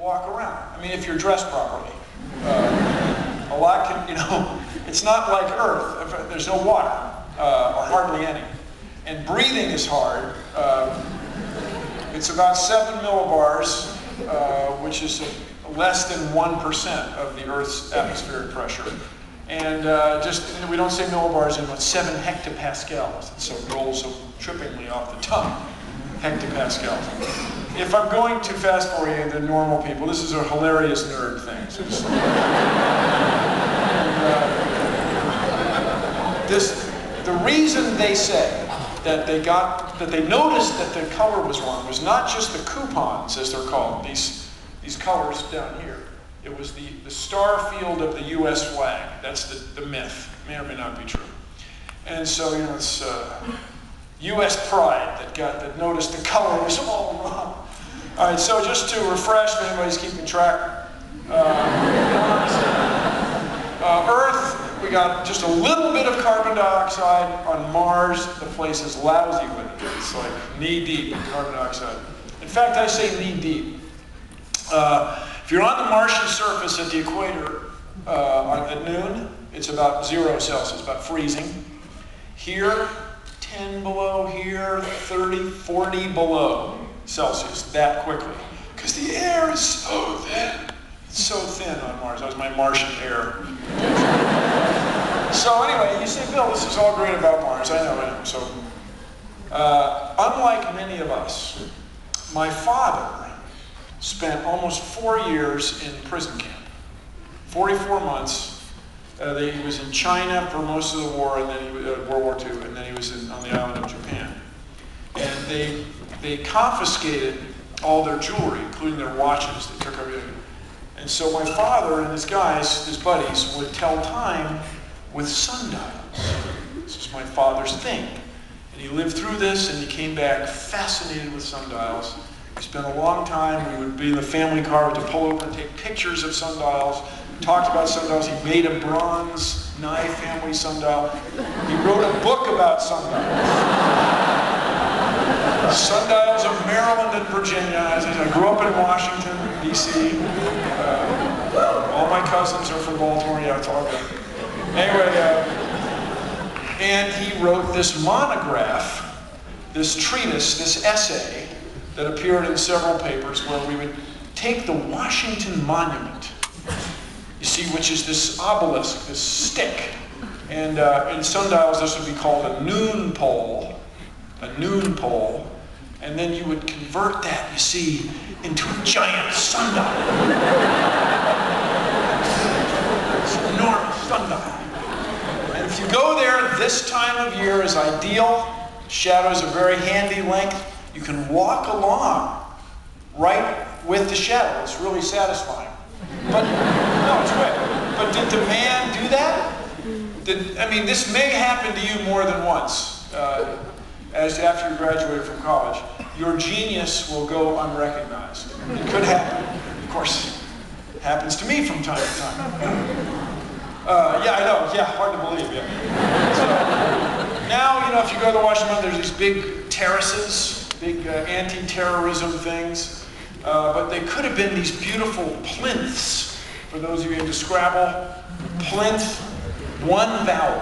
walk around. I mean, if you're dressed properly. Uh, a lot can, you know, it's not like Earth. There's no water, uh, or hardly any. And breathing is hard. Uh, it's about seven millibars, uh, which is less than 1% of the Earth's atmospheric pressure. And uh, just, we don't say millibars anymore, seven hectopascals. So it rolls so trippingly off the tongue. Hectopascals. If I'm going too fast for you, the normal people, this is a hilarious nerd thing. So just, uh, this, the reason they say that they got, that they noticed that the color was wrong was not just the coupons, as they're called, these, these colors down here. It was the, the star field of the U.S. flag. That's the, the myth. May or may not be true. And so, you know, it's uh, U.S. pride that got that noticed the color was all wrong. All right, so just to refresh, if anybody's keeping track, uh, uh, Earth, we got just a little bit of carbon dioxide. On Mars, the place is lousy with it. It's like knee deep in carbon dioxide. In fact, I say knee deep. Uh, if you're on the Martian surface at the equator uh, at noon, it's about zero Celsius, about freezing. Here, 10 below, here, 30, 40 below Celsius, that quickly. Because the air is so thin. It's so thin on Mars. That was my Martian air. so anyway, you say, Bill, this is all great about Mars. I know, I know. So, uh, unlike many of us, my father spent almost four years in prison camp. 44 months. Uh, they, he was in China for most of the war, and then he, uh, World War II, and then he was in, on the island of Japan. And they, they confiscated all their jewelry, including their watches. They took everything. And so my father and his guys, his buddies, would tell time with sundials. This is my father's thing. And he lived through this, and he came back fascinated with sundials. We spent a long time. We would be in the family car to pull over and take pictures of sundials. Talked about sundials. He made a bronze Nye family sundial. He wrote a book about sundials. Sundials of Maryland and Virginia. I grew up in Washington, D.C. Uh, all my cousins are from Baltimore. Yeah, it's all good. Anyway, uh, and he wrote this monograph, this treatise, this essay that appeared in several papers where we would take the Washington Monument, you see, which is this obelisk, this stick, and uh, in sundials this would be called a noon pole, a noon pole, and then you would convert that, you see, into a giant sundial. it's an enormous sundial. And if you go there, this time of year is ideal. Shadows are very handy length. You can walk along right with the shadow. It's really satisfying. But, no, it's great. But did the man do that? Did, I mean, this may happen to you more than once. Uh, as after you graduate from college, your genius will go unrecognized. It could happen. Of course, it happens to me from time to time. Uh, yeah, I know. Yeah, hard to believe. Yeah. So, now, you know, if you go to Washington, there's these big terraces big uh, anti-terrorism things. Uh, but they could have been these beautiful plinths. For those of you into Scrabble, plinth, one vowel.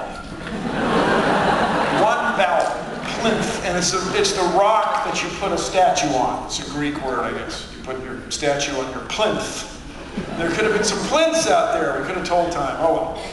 one vowel, plinth. And it's, a, it's the rock that you put a statue on. It's a Greek word, I guess. You put your statue on your plinth. There could have been some plinths out there. We could have told time. Oh well.